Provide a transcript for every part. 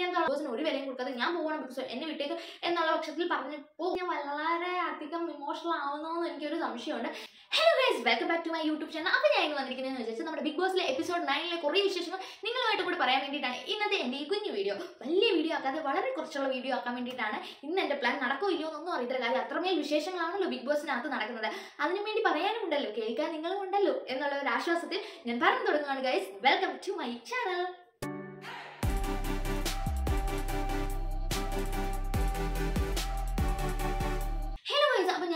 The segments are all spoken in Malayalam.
ഇങ്ങനത്തെ ബോസിന് ഒരു വിലയും കൊടുക്കാതെ ഞാൻ പോകണം ബിക്കോസ് എന്നെ വിട്ടേക്ക് എന്നുള്ള പക്ഷത്തിൽ പറഞ്ഞപ്പോൾ ഞാൻ വളരെ അധികം ഇമോഷണൽ ആവുന്നതെന്ന് എനിക്കൊരു സംശയമുണ്ട്. Hello guys welcome back to my YouTube channel അപ്പോൾ ഞാൻ വന്നിരിക്കുന്നതെന്ന് വെച്ചാൽ നമ്മുടെ ബിഗ് ബോസിലെ എപ്പിസോഡ് നയനിലെ കുറേ വിശേഷങ്ങൾ നിങ്ങളുമായിട്ട് കൂടി പറയാൻ വേണ്ടിയിട്ടാണ്. ഇന്നത്തെ എന്റെ ഈ കുഞ്ഞു വീഡിയോ വലിയ വീഡിയോ ആക്കാതെ വളരെ കുറച്ചുള്ള വീഡിയോ ആക്കാൻ വേണ്ടിയിട്ടാണ് ഇന്ന് എന്റെ പ്ലാൻ നടക്കോ ഇല്ലയോ എന്നൊന്നും അറിയത്തില്ല. കാര്യം അത്രമേൽ വിശേഷങ്ങളാണല്ലോ ബിഗ് ബോസിനകത്ത് നടക്കുന്നത്. അതിനു വേണ്ടി പറയാനും ഉണ്ടല്ലോ കേൾക്കാൻ നിങ്ങളും ഉണ്ടല്ലോ എന്നുള്ള ഒരു ആശ്വാസത്തിൽ ഞാൻ പറഞ്ഞു തുടങ്ങുകയാണ് guys welcome to my channel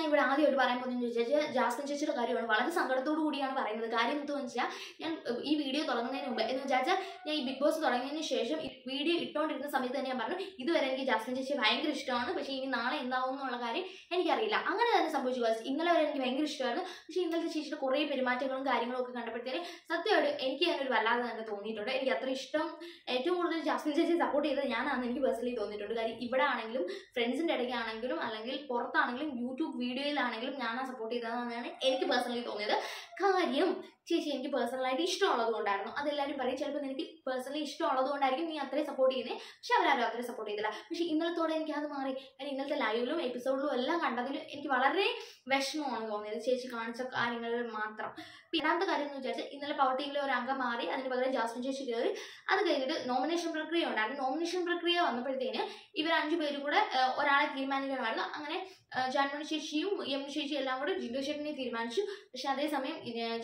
ഇവിടെ ആദ്യമായിട്ട് പറയാൻ പോകുന്നത് ചോദിച്ചാൽ ജാസ്മിൻ ചേച്ചിയുടെ കാര്യമാണ്. വളരെ സങ്കടത്തോടു കൂടിയാണ് പറയുന്നത്. കാര്യം എന്ത് വെച്ചാൽ ഞാൻ ഈ വീഡിയോ തുടങ്ങുന്നതിന് മുമ്പ് എന്ന് വെച്ചാൽ ഞാൻ ഈ ബിഗ് ബോസ് തുടങ്ങിയതിന് ശേഷം വീഡിയോ ഇട്ടുകൊണ്ടിരുന്ന സമയത്ത് തന്നെ ഞാൻ പറഞ്ഞു ഇതുവരെ എനിക്ക് ജാസ്മിൻ ചേച്ചി ഭയങ്കര ഇഷ്ടമാണ്. പക്ഷേ ഇനി നാളെ എന്താവും എന്നുള്ള കാര്യം എനിക്കറിയില്ല. അങ്ങനെ തന്നെ സംഭവിച്ചു guys. ഇന്നലെ വരെ എനിക്ക് ഭയങ്കര ഇഷ്ടമായിരുന്നു. പക്ഷേ ഇന്നലത്തെ ചേച്ചിയുടെ കുറേ പെരുമാറ്റങ്ങളും കാര്യങ്ങളും ഒക്കെ കണ്ടപ്പോഴത്തേക്കും സത്യമായിട്ട് എനിക്ക് തന്നെ ഒരു വല്ലാതെ തന്നെ തോന്നിയിട്ടുണ്ട്. എനിക്ക് അത്ര ഇഷ്ടം ഏറ്റവും കൂടുതൽ ജാസ്മിൻ ചേച്ചി സപ്പോർട്ട് ചെയ്തത് ഞാനാണെന്ന് എനിക്ക് പേഴ്സണലി തോന്നിയിട്ടുണ്ട്. കാര്യം ഇവിടെ ആണെങ്കിലും ഫ്രണ്ട്സിന്റെ ഇടയ്ക്കാണെങ്കിലും അല്ലെങ്കിൽ പുറത്താണെങ്കിലും യൂട്യൂബ് വീഡിയോയിലാണെങ്കിലും ഞാൻ സപ്പോർട്ട് ചെയ്തതെന്നാണ് എനിക്ക് പേഴ്സണലി തോന്നിയത്. കാര്യം ചേച്ചി എനിക്ക് പേഴ്സണലായിട്ട് ഇഷ്ടമുള്ളത് കൊണ്ടായിരുന്നു. അതെല്ലാവരും പറയും ചിലപ്പോൾ നിനക്ക് പേഴ്സണലി ഇഷ്ടമുള്ളത് കൊണ്ടായിരിക്കും നീ അത്രയും സപ്പോർട്ട് ചെയ്യുന്നത് പക്ഷെ അവരാരും അത്രയും സപ്പോർട്ട് ചെയ്തില്ല. പക്ഷേ ഇന്നലത്തോടെ എനിക്ക് അത് മാറി. ഞാൻ ഇന്നലത്തെ ലൈവിലും എപ്പിസോഡിലും എല്ലാം കണ്ടതിലും എനിക്ക് വളരെ വിഷമമാണ് തോന്നിയത്. ചേച്ചി കാണിച്ച കാര്യങ്ങൾ മാത്രം. രണ്ടാമത്തെ കാര്യം എന്ന് വിചാരിച്ചാൽ ഇന്നലെ പവർ ടീമിലെ ഒരു അംഗം മാറി അതിന് പകരം ജാസ്മിൻ ചേച്ചി കയറി. അത് കഴിഞ്ഞിട്ട് നോമിനേഷൻ പ്രക്രിയ ഉണ്ടായിരുന്നു. നോമിനേഷൻ പ്രക്രിയ വന്നപ്പോഴത്തേന് ഇവർ അഞ്ചു പേരും കൂടെ ഒരാളെ തീരുമാനിക്കണമായിരുന്നു അങ്ങനെ ജാൻമണി ചേച്ചിയും യമുന ചേച്ചിയും എല്ലാം കൂടെ ജിൻഡോ ചേട്ടനെ തീരുമാനിച്ചു. പക്ഷെ അതേസമയം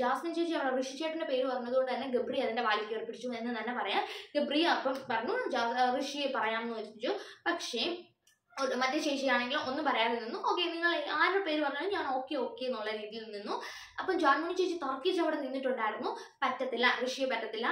ജാസ്മിൻ ചേച്ചി അവിടെ ഋഷി ചേട്ടന്റെ പേര് പറഞ്ഞതുകൊണ്ട് തന്നെ ഗബ്രി അതിന്റെ വാലിൽ കയറി പിടിച്ചു എന്ന് തന്നെ പറയാം. ഗബ്രി അപ്പം പറഞ്ഞു ഋഷിയെ പറയാമെന്ന് വെച്ചു. പക്ഷേ മറ്റേ ചേച്ചിയാണെങ്കിലും ഒന്നും പറയാതെ നിന്നു. ഓക്കെ നിങ്ങൾ ആരുടെ പേര് പറഞ്ഞാലും ഞാൻ ഓക്കെ ഓക്കെ എന്നുള്ള രീതിയിൽ നിന്നു. അപ്പം ജോൺമണി ചേച്ചി തർക്കിച്ച് അവിടെ നിന്നിട്ടുണ്ടായിരുന്നു. പറ്റത്തില്ല ഋഷിയെ പറ്റത്തില്ല.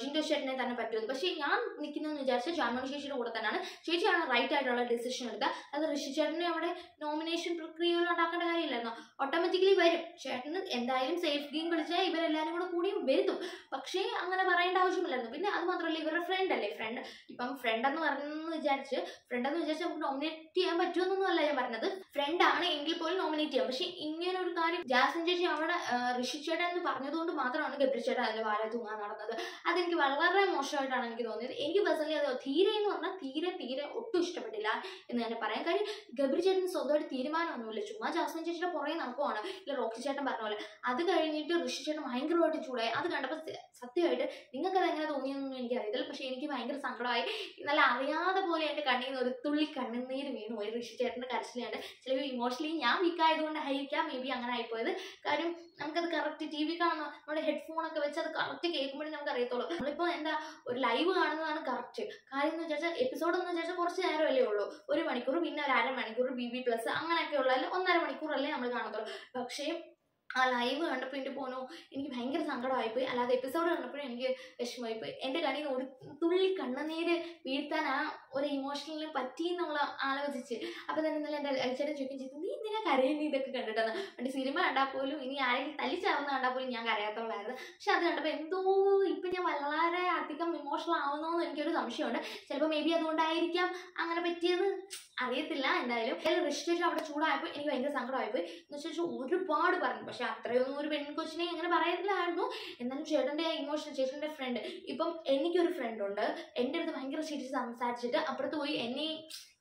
ജിൻഡോ ചേട്ടനെ തന്നെ പറ്റുമെന്ന്. പക്ഷേ ഞാൻ നിൽക്കുന്നതെന്ന് വിചാരിച്ചാൽ ജോൺമണി ചേച്ചിയുടെ കൂടെ തന്നെയാണ്. ചേച്ചിയാണ് റൈറ്റ് ആയിട്ടുള്ള ഡിസിഷൻ എടുത്തത്. അത് ഋഷി ചേട്ടനെ അവിടെ നോമിനേഷൻ പ്രക്രിയയിൽ ഉണ്ടാക്കേണ്ട കാര്യമില്ലായിരുന്നു. ഓട്ടോമാറ്റിക്കലി വരും. ചേട്ടന് എന്തായാലും സേഫ് ഗെയിം കളിച്ചാൽ ഇവരെല്ലാവരും കൂടെ കൂടിയും വരുത്തും. പക്ഷേ അങ്ങനെ പറയേണ്ട ആവശ്യമില്ലായിരുന്നു. പിന്നെ അത് മാത്രമല്ല ഇവരുടെ ഫ്രണ്ട് അല്ലേ? ഫ്രണ്ട് ഇപ്പം ഫ്രണ്ട് എന്ന് പറഞ്ഞെന്ന് വിചാരിച്ച് ഫ്രണ്ട് എന്ന് വിചാരിച്ച് നമുക്ക് നോമിനേറ്റ് ചെയ്യാൻ പറ്റുമെന്നൊന്നും അല്ല ഞാൻ പറഞ്ഞത്. ഫ്രണ്ട് ആണ് എങ്കിൽ പോലും നോമിനേറ്റ് ചെയ്യാം. പക്ഷെ ഇങ്ങനെ ഒരു കാര്യം ജാസ്മിൻ ചേച്ചി അവിടെ ഋഷി ചേട്ടൻ എന്ന് പറഞ്ഞതുകൊണ്ട് മാത്രമാണ് ഗബ്രി ചേട്ടൻ അതിൽ വാര തൂങ്ങാൻ നടന്നത്. അതെനിക്ക് വളരെ മോശമായിട്ടാണ് എനിക്ക് തോന്നിയത്. എനിക്ക് പേഴ്സണലി അത് തീരെ എന്ന് പറഞ്ഞാൽ തീരെ തീരെ ഒട്ടും ഇഷ്ടപ്പെട്ടില്ല എന്ന് തന്നെ പറയാം. കാര്യം ഗബ്രി ചേട്ടൻ സ്വന്തമായിട്ട് തീരുമാനമൊന്നുമില്ല. ചുമ്മാ ജാസ്മിൻ ചേച്ചിയുടെ പുറകെ നടക്കുവാണ്. ഇല്ല റോക്കി ചേട്ടൻ പറഞ്ഞ പോലെ. അത് കഴിഞ്ഞിട്ട് ഋഷി ചേട്ടൻ ഭയങ്കരമായിട്ട് ചൂടായി. അത് കണ്ടപ്പോൾ സത്യമായിട്ട് നിങ്ങൾക്ക് അത് എങ്ങനെ തോന്നിയെന്നൊന്നും എനിക്കറിയത്തില്ല. പക്ഷേ എനിക്ക് ഭയങ്കര സങ്കടമായി. നല്ല അറിയാതെ പോലെ എന്റെ കണ്ണിൽ നിന്ന് ഒരു തുള്ളി കണ്ണുനീര് വീണു ഒരു ഋഷി ചേട്ടന്റെ കരച്ചിലുണ്ട് ചിലപ്പോൾ ഇമോഷണലി ഞാൻ വീക്ക് ഹൈക്കാം മേ ബി അങ്ങനെ ആയിപ്പോയത്. കാര്യം നമുക്കത് കറക്റ്റ് ടി വി കാണുന്ന നമ്മുടെ ഹെഡ്ഫോണൊക്കെ വെച്ച് അത് കറക്റ്റ് കേൾക്കുമ്പോഴേ നമുക്ക് അറിയത്തുള്ളൂ നമ്മളിപ്പോൾ എന്താ ഒരു ലൈവ് കാണുന്നതാണ് കറക്റ്റ് കാര്യം എന്ന് വെച്ചാൽ എപ്പിസോഡ് എന്ന് വെച്ചാൽ കുറച്ച് നേരമല്ലേ ഉള്ളൂ. ഒരു മണിക്കൂർ പിന്നെ ഒരു അര മണിക്കൂർ ബി ബി പ്ലസ് അങ്ങനെയൊക്കെ ഉള്ളതല്ലേ ഒന്നര മണിക്കൂറല്ലേ നമ്മൾ കാണത്തുള്ളൂ. പക്ഷേ ആ ലൈവ് കണ്ടപ്പോൾ എന്റെ പോനോ എനിക്ക് ഭയങ്കര സങ്കടമായിപ്പോയി. അല്ലാതെ എപ്പിസോഡ് കണ്ടപ്പോഴും എനിക്ക് വിഷമമായിപ്പോയി. എന്റെ കണ്ണിൽ ഒരു തുള്ളി കണ്ണുനീര് വീഴ്ത്താൻ ആ ഒരു ഇമോഷണലിന് പറ്റി എന്നുള്ള ആലോചിച്ച്. അപ്പോൾ തന്നെ ഇന്നലെ എന്റെ അയച്ചേട്ടൻ ചോദിക്കും ചെയ്തു നീ എന്തിനാ കരയുന്നു ഇതൊക്കെ കണ്ടിട്ടെന്ന്? പണ്ട് സിനിമ കണ്ടാൽ പോലും ഇനി ആരെങ്കിലും തല്ലിച്ചാവുന്ന കണ്ടാൽ പോലും ഞാൻ കരയാത്തോളായിരുന്നു. പക്ഷെ അത് കണ്ടപ്പോൾ എന്തോ ഇപ്പം ഞാൻ വളരെ അധികം ഇമോഷണൽ ആവുന്നോന്ന് എനിക്കൊരു സംശയമുണ്ട്. ചിലപ്പോൾ മേ ബി അതുകൊണ്ടായിരിക്കാം അങ്ങനെ പറ്റിയത് അറിയത്തില്ല എന്തായാലും. ഋഷിച്ചേഷൻ അവിടെ ചൂടായപ്പോൾ എനിക്ക് ഭയങ്കര സങ്കടമായിപ്പോയി. എന്ന് വെച്ചാൽ ഒരുപാട് പറഞ്ഞു. പക്ഷെ അത്രയൊന്നും ഒരു പെൺകൊച്ചിനെ അങ്ങനെ പറയത്തില്ലായിരുന്നു എന്നാലും ചേട്ടന്റെ ഇമോഷൻ ചേട്ടന്റെ ഫ്രണ്ട് ഇപ്പം എനിക്കൊരു ഫ്രണ്ട് ഉണ്ട്. എന്റെ അടുത്ത് ഭയങ്കര ചിരിച്ച് സംസാരിച്ചിട്ട് അപ്പുറത്ത് പോയി എന്നെ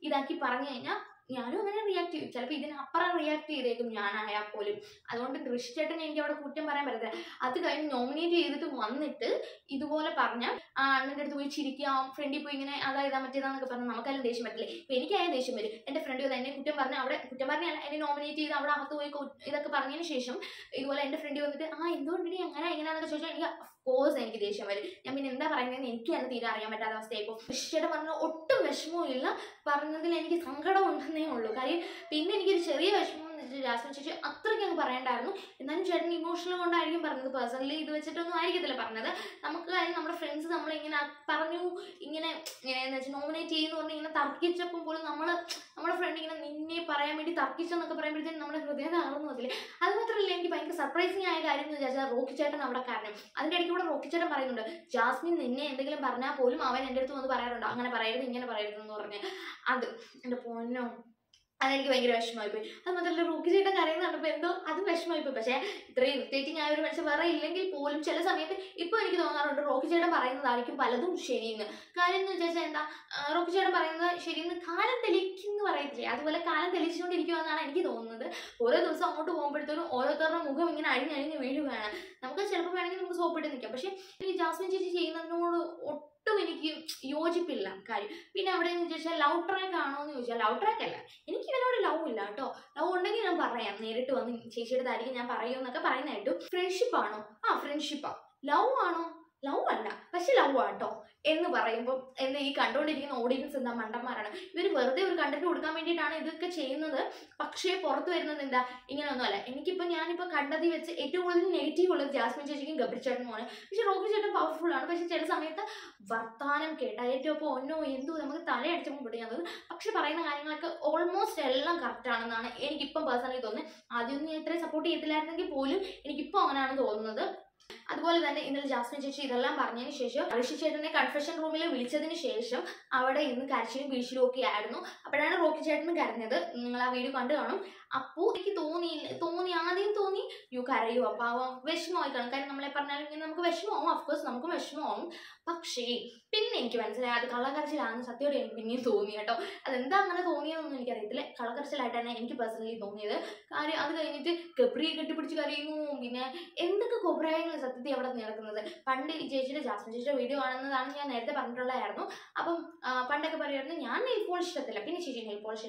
ഇതാക്കി പറഞ്ഞു കഴിഞ്ഞാൽ ഞാനും അങ്ങനെ റിയാക്ട് ചെയ്യും. ചിലപ്പോൾ ഇതിനപ്പുറം റിയാക്ട് ചെയ്തേക്കും ഞാനായാൽ പോലും. അതുകൊണ്ട് ഋഷി ചേട്ടനെ എനിക്ക് അവിടെ കുറ്റം പറയാൻ പറ്റത്തില്ല. അത് കഴിഞ്ഞ് നോമിനേറ്റ് ചെയ്തിട്ട് വന്നിട്ട് ഇതുപോലെ പറഞ്ഞ ആ അണ്ണന്റെ അടുത്ത് പോയി ചിരിക്കാം ഫ്രണ്ടിൽ പോയി ഇങ്ങനെ അതാ ഇതാ മറ്റേതാന്നൊക്കെ പറഞ്ഞാൽ നമുക്കായാലും ദേഷ്യം പറ്റില്ലേ ഇപ്പം എനിക്കായാലും ദേഷ്യം വരും. എന്റെ ഫ്രണ്ട് വന്ന് എന്നെ കുറ്റം പറഞ്ഞ് അവിടെ കുറ്റം പറഞ്ഞല്ല എന്നെ നോമിനേറ്റ് ചെയ്ത് അവിടെ അകത്ത് പോയി ഇതൊക്കെ പറഞ്ഞതിന് ശേഷം ഇതുപോലെ എന്റെ ഫ്രണ്ട് വന്നിട്ട് ആ എന്തുകൊണ്ടിനി അങ്ങനെ എങ്ങനെയാണെന്നൊക്കെ ചോദിച്ചാൽ എനിക്ക് കോഴ്സ് എനിക്ക് ദേഷ്യം വരും. ഞാൻ പിന്നെ എന്താ പറയുന്നതെന്ന് എനിക്ക് തന്നെ തീരെ അറിയാൻ പറ്റാത്ത അവസ്ഥയായിപ്പോൾ ഋഷിയുടെ പറഞ്ഞ ഒട്ടും വിഷമവും ഇല്ല പറഞ്ഞതിൽ എനിക്ക് സങ്കടം ഉണ്ടെന്നേ ഉള്ളൂ. കാര്യം പിന്നെ എനിക്കൊരു ചെറിയ വിഷമം എന്ന് വെച്ചാൽ ജാസ്മിൻ ചേച്ചി അത്രയ്ക്ക് അങ്ങ് പറയണ്ടായിരുന്നു. എന്നാലും ചേട്ടൻ ഇമോഷണൽ കൊണ്ടായിരിക്കും പറഞ്ഞത്. പേഴ്സണലി ഇത് വെച്ചിട്ടൊന്നും ആയിരിക്കത്തില്ല പറഞ്ഞത്. നമുക്ക് കാര്യം നമ്മുടെ ഫ്രണ്ട്സ് നമ്മളിങ്ങനെ പറഞ്ഞു ഇങ്ങനെ എന്താ വെച്ചാൽ നോമിനേറ്റ് ചെയ്യുന്നു പറഞ്ഞ് ഇങ്ങനെ തർക്കിച്ചപ്പോൾ പോലും നമ്മൾ നമ്മുടെ ഫ്രണ്ട് ഇങ്ങനെ നിന്നെ പറയാൻ വേണ്ടി തർക്കിച്ചെന്നൊക്കെ പറയുമ്പോഴത്തേക്കും നമ്മുടെ ഹൃദയം തകർന്നു അതിൽ അത് മാത്രമല്ല എനിക്ക് ഭയങ്കര സർപ്രൈസിങ് ആയ കാര്യം എന്ന് വിചാരിച്ചാൽ റോക്കി ചേട്ടൻ അവിടെ കാരണം. അതിന്റെ ഇടയ്ക്ക് കൂടെ റോക്കി ചേട്ടൻ പറയുന്നുണ്ട് ജാസ്മിൻ നിന്നെ എന്തെങ്കിലും പറഞ്ഞാൽ പോലും അവൻ എന്റെ അടുത്ത് വന്ന് പറയാറുണ്ടോ? അങ്ങനെ പറയരുത് ഇങ്ങനെ പറയരുത് എന്ന് പറഞ്ഞ്. അത് എന്റെ പൊന്നോ. അതെനിക്ക് ഭയങ്കര വിഷമമായി പോയി. അത് മാത്രമല്ല റോക്കി ചേട്ടൻ കരയുന്ന കണ്ടപ്പോൾ എന്തോ അതും വിഷമമായി പോയി. പക്ഷേ ഇത്രയും ഇറിറ്റേറ്റിംഗ് ആയ ഒരു മനുഷ്യൻ വേറെ ഇല്ലെങ്കിൽ പോലും ചില സമയത്ത് ഇപ്പോൾ എനിക്ക് തോന്നാറുണ്ട് റോക്കി ചേട്ടൻ പറയുന്നതായിരിക്കും പലതും ശരിയെന്ന്. കാര്യം എന്ന് വെച്ചാൽ എന്താ റോക്കി ചേട്ടൻ പറയുന്നത് ശരിയെന്ന് കാലം തെളിയിക്കുന്നു പറയത്തില്ലേ അതുപോലെ കാലം തെളിയിച്ചുകൊണ്ടിരിക്കുമെന്നാണ് എനിക്ക് തോന്നുന്നത്. ഓരോ ദിവസം അങ്ങോട്ട് പോകുമ്പോഴത്തേനും ഓരോരുത്തരുടെ മുഖം ഇങ്ങനെ അഴിഞ്ഞഴിഞ്ഞ് വീഴുകയാണ്. നമുക്ക് ചിലപ്പോൾ വേണമെങ്കിൽ നമുക്ക് സോപ്പിട്ട് നിൽക്കാം പക്ഷേ ഈ ജാസ്മിൻ ചേച്ചി ചെയ്യുന്നതിനോട് യോജിപ്പില്ല കാര്യം. പിന്നെ അവിടെ എന്ന് ചോദിച്ചാൽ ലവ് ട്രാക്ക് ആണോ എന്ന് ചോദിച്ചാൽ ലവ് ട്രാക്ക് അല്ല. എനിക്ക് ഇവനോട് ലവ് ഇല്ല കേട്ടോ. ലവ് ഉണ്ടെങ്കിൽ ഞാൻ പറയാം. നേരിട്ട് വന്ന് ചേച്ചിയുടെ താരിക്ക് ഞാൻ പറയൂ എന്നൊക്കെ പറയുന്ന ഫ്രണ്ട്ഷിപ്പ് ആണോ? ആ ഫ്രണ്ട്ഷിപ്പാ ലവ് ആണോ? ലവ് അല്ല. പക്ഷെ ലവ് ആട്ടോ. എന്ന് പറയുമ്പോൾ എന്ന് ഈ കണ്ടുകൊണ്ടിരിക്കുന്ന ഓഡിയൻസ് എന്താ മണ്ടന്മാരാണ്. ഇവർ വെറുതെ ഒരു കണ്ടന്റ് കൊടുക്കാൻ വേണ്ടിയിട്ടാണ് ഇതൊക്കെ ചെയ്യുന്നത്. പക്ഷേ പുറത്തു വരുന്നത് എന്താ ഇങ്ങനെയൊന്നുമല്ല എനിക്കിപ്പോൾ ഞാനിപ്പോൾ കണ്ടതിൽ വെച്ച് ഏറ്റവും കൂടുതൽ നെഗറ്റീവ് ഉള്ളത് ജാസ്മിൻ ചേച്ചിക്കും ഗബ്രി ചേട്ടനുമാണ് പക്ഷെ റോബി ചേട്ടൻ പവർഫുൾ ആണ്. പക്ഷെ ചില സമയത്ത് വർത്താനം കേട്ട ഏറ്റവും ഒന്നോ എന്തോ നമുക്ക് തലയടിച്ചപ്പോൾ പിടിക്കുന്നത് പക്ഷെ പറയുന്ന കാര്യങ്ങളൊക്കെ ഓൾമോസ്റ്റ് എല്ലാം കറക്റ്റ് ആണെന്നാണ് എനിക്കിപ്പം പേഴ്സണലി തോന്നുന്നത്. ആദ്യമൊന്നും ഞാൻ ഇത്രയും സപ്പോർട്ട് ചെയ്തില്ലായിരുന്നെങ്കിൽ പോലും എനിക്കിപ്പോൾ അങ്ങനെയാണ് തോന്നുന്നത്. അതുപോലെ തന്നെ ഇന്നലെ ജാസ്മിൻ ചേച്ചി ഇതെല്ലാം പറഞ്ഞതിന് ശേഷം ഋഷി ചേട്ടനെ കൺഫെഷൻ റൂമിൽ വിളിച്ചതിന് ശേഷം അവിടെ ഇന്ന് കരച്ചിലും വീഴ്ചയിലും ഒക്കെ ആയിരുന്നു. അപ്പോഴാണ് റോക്കി ചേട്ടൻ കരഞ്ഞത്. നിങ്ങൾ ആ വീഡിയോ കണ്ടു കാണും. അപ്പോൾ എനിക്ക് തോന്നി തോന്നി ആദ്യം തോന്നി യു കരയോ ആ വിഷമമായി കാണും കാര്യം നമ്മളെ പറഞ്ഞാലും ഇങ്ങനെ നമുക്ക് വിഷമമാവും അഫ്കോഴ്സ് നമുക്ക് വിഷമമാവും. പക്ഷേ പിന്നെ എനിക്ക് മനസ്സിലായി അത് കള്ളക്കരച്ചിലാണെന്ന് സത്യമായിട്ട് എനിക്ക് പിന്നെയും തോന്നി കേട്ടോ. അതെന്താ അങ്ങനെ തോന്നിയതെന്നൊന്നും എനിക്കറിയത്തില്ല. കള്ളക്കരച്ചിലായിട്ടാണ് എനിക്ക് പേഴ്സണലി തോന്നിയത്. കാര്യം അത് കഴിഞ്ഞിട്ട് ഗബ്രിയെ കെട്ടിപ്പിടിച്ച് കരയുന്നു. പിന്നെ എന്തൊക്കെ കൊബ്രായങ്ങൾ സത്യത്തിൽ അവിടെ നടക്കുന്നത്. പണ്ട് ഈ ചേച്ചിയുടെ ജാസ്മിൻ ചേച്ചിയുടെ വീഡിയോ ആണെന്നതാണ് ഞാൻ നേരത്തെ പറഞ്ഞിട്ടുള്ളതായിരുന്നു. അപ്പം പണ്ടൊക്കെ പറയുമായിരുന്നു ഞാൻ നെയിൽ പോളിഷ് ഇടത്തില്ല. പിന്നെ ചേച്ചി നെയിൽ പോളിഷ്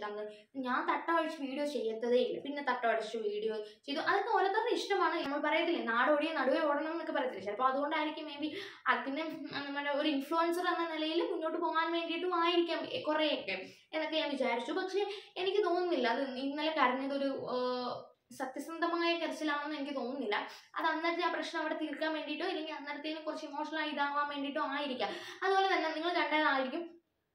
ഞാൻ തട്ടവഴിച്ച് വീഡിയോ ചെയ്യത്തതേ ഇല്ല പിന്നെ തട്ടമടിച്ച് വീഡിയോ ചെയ്തു. അതൊക്കെ ഓരോരുത്തരുടെ ഇഷ്ടമാണ്. നമ്മൾ പറയത്തില്ലേ നാടോടിയെ നടുവേ ഓടണം എന്നൊക്കെ പറയത്തില്ല. ചിലപ്പോൾ അതുകൊണ്ടായിരിക്കും മേ ബി അതിന് നമ്മുടെ ഒരു ഇൻഫ്ലുവൻസർ എന്ന നിലയിൽ മുന്നോട്ട് പോകാൻ വേണ്ടിയിട്ടും ആയിരിക്കാം കുറേയൊക്കെ എന്നൊക്കെ ഞാൻ വിചാരിച്ചു. പക്ഷേ എനിക്ക് തോന്നുന്നില്ല. അത് ഇന്നലെ കരഞ്ഞതൊരു സത്യസന്ധമായ കരച്ചിലാണെന്ന് എനിക്ക് തോന്നുന്നില്ല. അത് അന്നത്തെ ആ പ്രശ്നം അവിടെ തീർക്കാൻ വേണ്ടിയിട്ടോ അല്ലെങ്കിൽ അന്നത്തേന് കുറച്ച് ഇമോഷണൽ ഇതാവാൻ വേണ്ടിയിട്ടോ ആയിരിക്കാം. അതുപോലെ തന്നെ നിങ്ങൾ കണ്ടതായിരിക്കും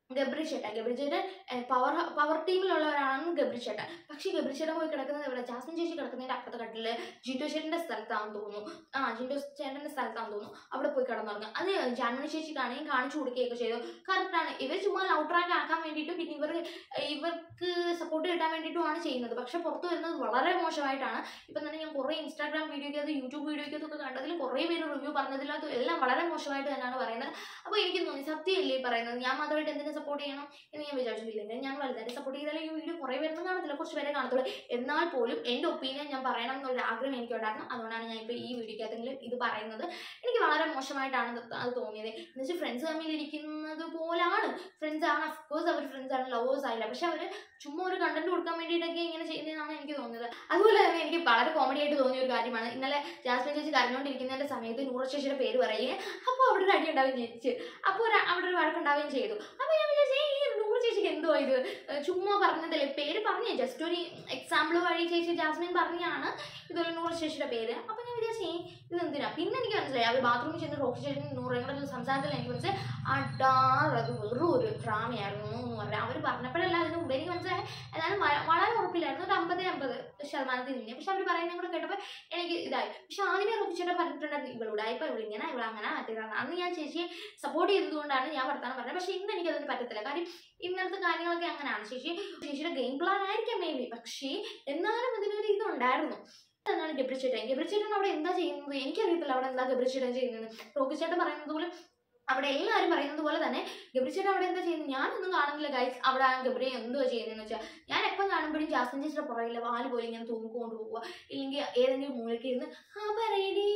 ഗബ്രി ചേട്ടൻ ഗബ്രി ചേട്ടൻ പവർ പവർ ടീമിലുള്ളവരാണ് ഗബ്രി ചേട്ടൻ പക്ഷേ ഗബ്രി ചേട്ടൻ പോയി കിടക്കുന്നത് ഇവിടെ ജാസ്മിൻ കിടക്കുന്നതിന്റെ അപ്പുറത്തെ കട്ടിൽ ജിൻഡോ ചേട്ടന്റെ സ്ഥലത്താണെന്ന് തോന്നുന്നു. ആ ജിൻഡോ ചേട്ടന്റെ സ്ഥലത്താണെന്ന് തോന്നുന്നു. അവിടെ പോയി കിടന്നുറങ്ങുക. അത് ജാൻമണി ചേച്ചിക്കാണെങ്കിൽ കാണിച്ചു കൊടുക്കുകയൊക്കെ ചെയ്തു. കറക്റ്റാണ് ഇവർ ചുമ്മാ ലവ് ട്രാക്ക് ആക്കാൻ വേണ്ടിയിട്ടും പിന്നെ ഇവർ ഇവർക്ക് സപ്പോർട്ട് കിട്ടാൻ വേണ്ടിയിട്ടുമാണ് ചെയ്യുന്നത്. പക്ഷെ പുറത്ത് വരുന്നത് വളരെ മോശമായിട്ടാണ്. ഇപ്പം തന്നെ ഞാൻ കുറേ ഇൻസ്റ്റാഗ്രാം വീഡിയോയ്ക്കകത്ത് യൂട്യൂബ് വീഡിയോയ്ക്കകത്തൊക്കെ കണ്ടതിൽ കുറേ പേര് റിവ്യൂ പറഞ്ഞതിലകത്ത് എല്ലാം വളരെ മോശമായിട്ട് തന്നെയാണ് പറയുന്നത്. അപ്പോൾ എനിക്ക് തോന്നി സത്യമല്ലേ പറയുന്നത്? ഞാൻ മാത്രമായിട്ട് എന്തിനെ സപ്പോർട്ട് ചെയ്യണം എന്ന് ഞാൻ വിചാരിച്ചില്ല ഞാൻ വലുതായിട്ട് സപ്പോർട്ട് ചെയ്താലേ ഈ വീഡിയോ കുറേ പേരൊന്നും കാണത്തില്ല. കുറച്ച് പേരെ കാണത്തുള്ളൂ. എന്നാൽ പോലും എന്റെ ഒപ്പീനിയൻ ഞാൻ പറയണം എന്നുള്ളൊരു ആഗ്രഹം എനിക്കുണ്ടായിരുന്നു. അതുകൊണ്ടാണ് ഞാൻ ഇപ്പോൾ ഈ വീഡിയോക്കകത്തെങ്കിലും ഇത് പറയുന്നത്. എനിക്ക് വളരെ മോശമായിട്ടാണ് അത് തോന്നിയത്. എന്ന് വെച്ചാൽ ഫ്രണ്ട്സ് തമ്മിൽ ഇരിക്കുന്നത് പോലാണ്. ഫ്രണ്ട്സ് ആണ് അഫ്കോഴ്സ് അവർ ഫ്രണ്ട്സ് ആണ് ലവേഴ്സ് ആയില്ല. പക്ഷെ അവർ ചുമ്മാ ഒരു കണ്ടന്റ് കൊടുക്കാൻ വേണ്ടിയിട്ടൊക്കെ ഇങ്ങനെ ചെയ്യുന്നതെന്നാണ് എനിക്ക് തോന്നുന്നത് അതുപോലെ തന്നെ എനിക്ക് വളരെ കോമഡി ആയിട്ട് തോന്നിയ ഒരു കാര്യമാണ്. ഇന്നലെ ജാസ്മിൻ ചേച്ചി കരഞ്ഞുകൊണ്ടിരിക്കുന്നതിന്റെ സമയത്ത് നൂറ ചേച്ചിയുടെ പേര് പറയുകയും അപ്പോൾ അവിടെ ഒരു അടി ഉണ്ടാവുകയും ചേച്ചി അപ്പോൾ അവിടെ ഒരു വഴക്കുണ്ടാവുകയും ചെയ്തു. അപ്പോൾ ഞാൻ വിചാരിച്ചു "ഏയ്, ഈ നൂറ് ചേച്ചിക്ക് എന്തോ ഇത്? ചുമ്മാ പറഞ്ഞതല്ലേ? പേര് പറഞ്ഞു ജസ്റ്റ് ഒരു എക്സാമ്പിൾ വഴി ചേച്ചി ജാസ്മിൻ പറഞ്ഞാണ് ഇതൊരു നൂറ് ശേഷിയുടെ പേര്. അപ്പോൾ ഞാൻ വിചാരിച്ചേ "ഏയ്, ഇത് എന്തിനാ പിന്നെ എനിക്ക് മനസ്സിലായി. അവർ ബാത്റൂമിൽ ചെന്ന് റോക്കി ചേച്ചി നൂറേയും കൂടെ സംസാരത്തിൽ എനിക്ക് മനസ്സിലായി. അടാർ അത് വെറും ഒരു ഡ്രാമയായിരുന്നു എന്ന് പറഞ്ഞാൽ അവർ പറഞ്ഞപ്പോഴല്ല അതിന് മുമ്പ് എനിക്ക് മനസ്സിലായി എന്നാലും വളരെ ഉറപ്പില്ലായിരുന്നു. ഒരു അമ്പത് അമ്പത് ശതമാനത്തിൽ നിന്നെ. പക്ഷെ അവർ പറയുന്നത് കൂടെ കേട്ടപ്പോൾ എനിക്ക് ഇതായി. പക്ഷെ ആദ്യമേ റോക്കിച്ചേട്ടൻ പറഞ്ഞിട്ടുണ്ടായിരുന്നു ഇവളുടെ ഇപ്പം ഇവളിങ്ങനെ ഇങ്ങനെ ഇവളങ്ങനെ മറ്റേതാണ്. അന്ന് ഞാൻ ചേച്ചിയെ സപ്പോർട്ട് ചെയ്തതുകൊണ്ടാണ് ഞാൻ വർത്താനം പറഞ്ഞത്. പക്ഷെ ഇന്ന് എനിക്കതൊന്നും പറ്റത്തില്ല. കാര്യം ഇന്നലത്തെ കാര്യങ്ങളൊക്കെ അങ്ങനെയാണ്. ശേഷി ശേഷിയുടെ ഗെയിം പ്ലാൻ ആയിരിക്കാം മേ ബി പക്ഷേ എന്നാലും ഇതിനൊരു ഇതുണ്ടായിരുന്നു. എന്നാണ് ഗബ്രിച്ചേട്ടൻ ഗബ്രിച്ചേട്ടൻ അവിടെ എന്താ ചെയ്യുന്നത്? എനിക്കറിയത്തില്ല അവിടെ എന്താ ഗബ്രിച്ചേട്ടൻ ചെയ്യുന്നത്. റോക്കിച്ചേട്ടൻ പറയുന്നത് പോലെ അവിടെ എല്ലാവരും പറയുന്നത് പോലെ തന്നെ ഗബ്രിച്ചേട്ടൻ അവിടെ എന്താ ചെയ്യുന്നത്? ഞാനൊന്നും കാണുന്നില്ല ഗൈസ് അവിടെ ഗബ്രി എന്തുവാ ചെയ്യുന്നതെന്ന് വെച്ചാൽ ഞാൻ എപ്പം കാണുമ്പോഴും ജാസ്മിൻ ചേച്ചിയുടെ പുറകിൽ വാൽ പോലെ ഇങ്ങനെ തൂങ്ങിക്കൊണ്ട് പോവുക ഇല്ലെങ്കിൽ ഏതെങ്കിലും മൂലയ്ക്ക് ആ പറയടി.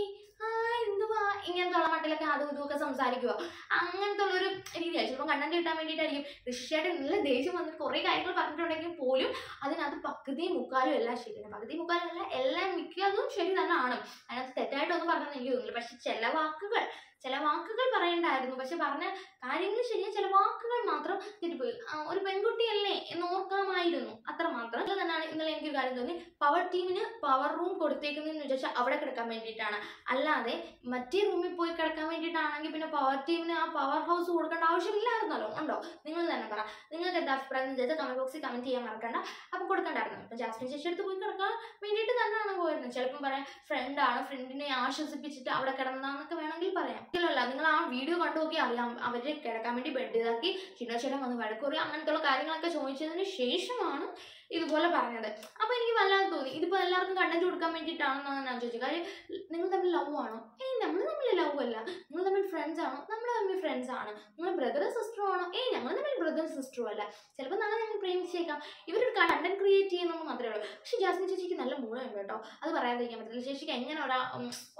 എന്തുവാ? ഇങ്ങനത്തെ ഉള്ള മട്ടിലൊക്കെ അതും ഇതും ഒക്കെ സംസാരിക്കുക അങ്ങനത്തെ ഉള്ളൊരു രീതിയാണ് ചിലപ്പോൾ കണ്ടന്റ് കിട്ടാൻ വേണ്ടിയിട്ടായിരിക്കും. കൃഷിയായിട്ട് നല്ല ദേഷ്യം വന്നിട്ട് കുറേ കാര്യങ്ങൾ പറഞ്ഞിട്ടുണ്ടെങ്കിൽ പോലും അതിനകത്ത് പകുതിയും മുക്കാലും എല്ലാം ശരിയാണ്. പകുതി മുക്കാലും എല്ലാം എല്ലാം മിക്കതും ശരി ആണ് അതിനകത്ത് തെറ്റായിട്ടൊന്നും പറഞ്ഞതെന്ന് എനിക്ക് തോന്നുന്നില്ല പക്ഷെ ചില വാക്കുകൾ ചില വാക്കുകൾ പറയണ്ടായിരുന്നു. പക്ഷെ പറഞ്ഞ കാര്യങ്ങൾ ശരിയാ ചില വാക്കുകൾ മാത്രം തെറ്റിപ്പോയി. ഒരു പെൺകുട്ടിയല്ലേ എന്ന് ഓർക്കാമായിരുന്നു. അത്ര മാത്രം. അത് തന്നെയാണ് ഇന്നലെ എനിക്കൊരു കാര്യം തോന്നി. പവർ ടീമിന് പവർ റൂം കൊടുത്തേക്കുന്നതെന്ന് വിചാരിച്ചാൽ അവിടെ കിടക്കാൻ വേണ്ടിയിട്ടാണ്. അല്ലാതെ മറ്റേ റൂമിൽ പോയി കിടക്കാൻ വേണ്ടിയിട്ടാണെങ്കിൽ പിന്നെ പവർ ടീമിന് ആ പവർ ഹൗസ് കൊടുക്കേണ്ട ആവശ്യമില്ലായിരുന്നല്ലോ. ഉണ്ടോ? നിങ്ങൾ തന്നെ പറ. നിങ്ങൾക്ക് എന്താ അഭിപ്രായം? വിചാരിച്ചാൽ കമന്റ് ബോക്സിൽ കമന്റ് ചെയ്യാൻ മറക്കണ്ട. അപ്പോൾ കൊടുക്കണ്ടായിരുന്നു. അപ്പം ജാസ്മിൻ ചേച്ചി അടുത്ത് പോയി കിടക്കാൻ വേണ്ടിയിട്ട് തന്നെയാണ് പോയിരുന്നത്. ചിലപ്പം പറയാം ഫ്രണ്ടാണ് ഫ്രണ്ടിനെ ആശ്വസിപ്പിച്ചിട്ട് അവിടെ കിടന്നാന്നൊക്കെ വേണമെങ്കിൽ പറയാം. പറ്റില്ലല്ല നിങ്ങൾ ആ വീഡിയോ കണ്ടു നോക്കി അറിയാം അവരെ കിടക്കാൻ വേണ്ടി ബെഡ് ഇതാക്കി ചിന്നച്ചേട്ടൻ വന്ന് വഴക്കുറി അങ്ങനത്തെ അങ്ങനത്തെയുള്ള കാര്യങ്ങളൊക്കെ ചോദിച്ചതിന് ശേഷമാണ് ഇതുപോലെ പറഞ്ഞത്. അപ്പൊ എനിക്ക് വല്ലാതെ തോന്നി. ഇതിപ്പോ എല്ലാവർക്കും കണ്ടന്റ് കൊടുക്കാൻ വേണ്ടിയിട്ടാണെന്നാണ് ഞാൻ ചോദിച്ചത്. കാര്യം നിങ്ങൾ തമ്മിൽ ലവ് ആണോ? ഏയ് നമ്മൾ തമ്മിൽ ലവ് അല്ല. നിങ്ങൾ തമ്മിൽ ഫ്രണ്ട്സ് ആണോ? നമ്മൾ തമ്മിൽ ഫ്രണ്ട്സ് ആണ്. നിങ്ങൾ ബ്രദറും സിസ്റ്ററും ആണോ? ഏയ് ഞങ്ങൾ തമ്മിൽ ബ്രദറും സിസ്റ്ററും അല്ല. ചിലപ്പോൾ നാളെ ഞങ്ങൾ പ്രേമിച്ചേക്കാം. ഇവരൊരു കണ്ടന്റ് ക്രിയേറ്റ് ചെയ്യുന്നത് മാത്രമേ ഉള്ളൂ. പക്ഷെ ജാസ്മിൻ ചേച്ചിക്ക് നല്ല മൂളുണ്ട് കേട്ടോ. അത് പറയാതിരിക്കാൻ പറ്റില്ല ചേച്ചിക്ക് എങ്ങനെ ഒരാ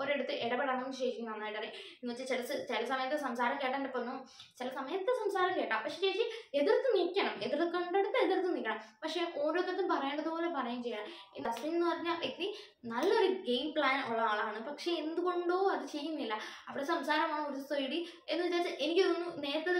ഒരിടത്ത് ഇടപെടണം എന്ന് ചേച്ചിക്ക് നന്നായിട്ട് അറിയാം. വെച്ചാൽ ചില ചില സമയത്ത് സംസാരം ഇപ്പം ഒന്നും ചില സമയത്ത് സംസാരം കേട്ടാ. പക്ഷെ ചേച്ചി എതിർത്ത് നിൽക്കണം എതിർക്കേണ്ടടുത്ത് എതിർത്ത് നിൽക്കണം പക്ഷെ ഓരോരുത്തർക്കും പറയേണ്ടതുപോലെ പറയുകയും ചെയ്യണം ഡസ്റ്റിൻ എന്ന് പറഞ്ഞ വ്യക്തി നല്ലൊരു ഗെയിം പ്ലാൻ ഉള്ള ആളാണ്. പക്ഷെ എന്തുകൊണ്ടോ അത് ചെയ്യുന്നില്ല. അവിടെ സംസാരമാണ് ഒരു സൈഡിൽ എന്ന് വെച്ചാൽ എനിക്ക് തോന്നുന്നു നേരത്തെ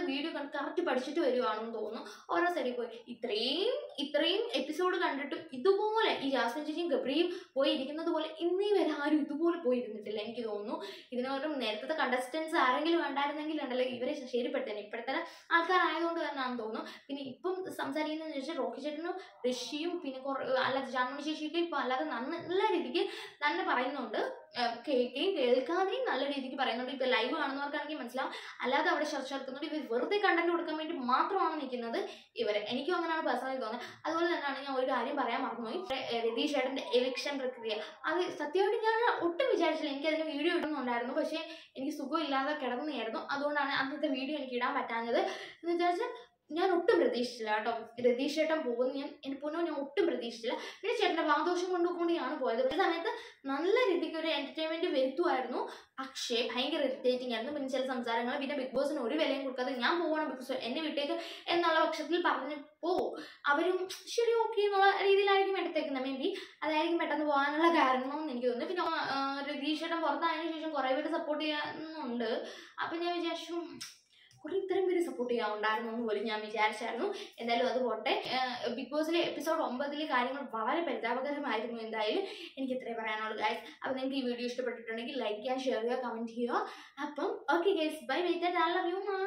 കറക്റ്റ് പഠിച്ചിട്ട് വരുവാണെന്ന് തോന്നുന്നു. ഓരോ സൈഡിൽ പോയി. ഇത്രയും ഇത്രയും എപ്പിസോഡ് കണ്ടിട്ടും ഇതുപോലെ ഈ ജാസ്മിൻ ചേച്ചിയും ഗബ്രിയും പോയി ഇരിക്കുന്നത് പോലെ ഇന്നേ വരെ ആരും ഇതുപോലെ പോയി ഇരുന്നിട്ടില്ല എനിക്ക് തോന്നുന്നു. ഇതിന് നേരത്തെ കണ്ടസ്റ്റൻസ് ആരെങ്കിലും ഉണ്ടായിരുന്നെങ്കിൽ ഉണ്ടല്ലോ ഇവരെ ശരിപ്പെടുത്തേനെ ഇപ്പോഴത്തെ ആൾക്കാരായതുകൊണ്ട് തന്നെയാണെന്ന് തോന്നുന്നു. പിന്നെ ഇപ്പം സംസാരിക്കുന്നതെന്ന് വെച്ചാൽ റോക്കി ചേട്ടനും ഋഷിയും പിന്നെ കുറേ അല്ലാതെ ജാൻമണി ശേഷിയൊക്കെ ഇപ്പം അല്ലാതെ നല്ല രീതിക്ക് തന്നെ പറയുന്നുണ്ട്. കേൾക്കുകയും കേൾക്കാതെയും നല്ല രീതിക്ക് പറയുന്നുണ്ട്. ഇപ്പൊ ലൈവ് കാണുന്നവർക്കാണെങ്കിൽ മനസ്സിലാവും. അല്ലാതെ അവിടെ ചർച്ച നടക്കുന്നുണ്ട്. ഇവർ വെറുതെ കണ്ടന്റ് കൊടുക്കാൻ വേണ്ടി മാത്രമാണ് നിൽക്കുന്നത്. ഇവർ എനിക്കും അങ്ങനെയാണ് പേഴ്സണലി തോന്നുന്നത്. അതുപോലെ തന്നെയാണ് ഞാൻ ഒരു കാര്യം പറയാൻ മറന്നുപോയി. രതീഷ് ഏട്ടന്റെ എലക്ഷൻ പ്രക്രിയ. അത് സത്യമായിട്ട് ഞാൻ ഒട്ടും വിചാരിച്ചില്ല. എനിക്ക് അതിന് വീഡിയോ ഇടുന്നുണ്ടായിരുന്നു. പക്ഷേ എനിക്ക് സുഖമില്ലാതെ കിടന്നതായിരുന്നു അതുകൊണ്ടാണ് അന്നത്തെ വീഡിയോ എനിക്ക് ഇടാൻ പറ്റാഞ്ഞത്. എന്ന് വിചാരിച്ചാൽ ഞാൻ ഒട്ടും പ്രതീക്ഷിച്ചില്ല കേട്ടോ. ചേട്ടൻ പോകുന്ന. ഞാൻ എന്റെ പൊന്നോ ഞാൻ ഒട്ടും പ്രതീക്ഷിച്ചില്ല. പിന്നെ ചേട്ടന്റെ വാദോഷം കൊണ്ടുകൂടിയാണ് പോയത്. ഒരു സമയത്ത് നല്ല രീതിക്ക് ഒരു എന്റർടൈൻമെന്റ് വരുത്തുമായിരുന്നു പക്ഷേ ഭയങ്കര ഇറിറ്റേറ്റിംഗ് ആയിരുന്നു. പിന്നെ ചില സംസാരങ്ങൾ പിന്നെ ബിഗ് ബോസിന് ഒരു വിലയും കൊടുക്കാതെ ഞാൻ പോകണം ബിഗ് ബോസ് എന്നെ വിട്ടേക്ക് എന്നുള്ള പക്ഷത്തിൽ പറഞ്ഞപ്പോൾ അവരും ശരി ഓക്കെ എന്നുള്ള രീതിയിലായിരിക്കും എടുത്തേക്കുന്നത്. മേ ബി അതായിരിക്കും പെട്ടെന്ന് പോകാനുള്ള കാരണം എന്ന് എനിക്ക് തോന്നുന്നു പിന്നെ രതീഷ് ചേട്ടൻ പുറത്തായതിനു ശേഷം കുറേ പേര് സപ്പോർട്ട് ചെയ്യാനുണ്ട് അപ്പം ഞാൻ വിചാരിച്ചു കുറേ ഇത്രയും പേര് സപ്പോർട്ട് ചെയ്യാനുണ്ടായിരുന്നു എന്ന് പോലും ഞാൻ വിചാരിച്ചായിരുന്നു. എന്തായാലും അത് പോട്ടെ. ബിഗ് ബോസിലെ എപ്പിസോഡ് ഒമ്പതിലെ കാര്യങ്ങൾ വളരെ പരിതാപകരമായിരുന്നു എന്തായാലും എനിക്ക് ഇത്രേ പറയാനുള്ളൂ ഗൈസ് അപ്പോൾ നിങ്ങൾക്ക് ഈ വീഡിയോ ഇഷ്ടപ്പെട്ടിട്ടുണ്ടെങ്കിൽ ലൈക്ക് ചെയ്യുക ഷെയർ ചെയ്യുക കമന്റ് ചെയ്യുക. അപ്പം okay guys bye wait I love you മാ